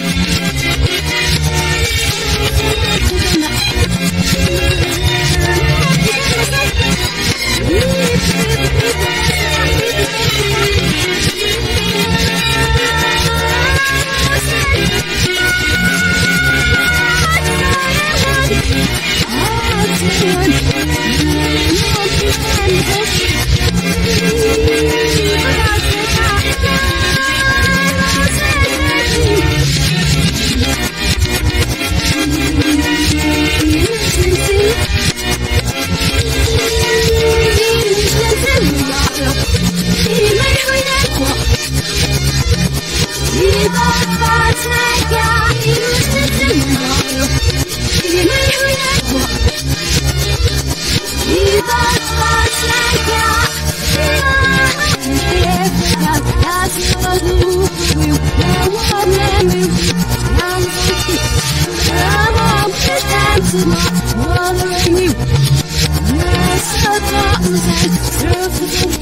Bye. Girls,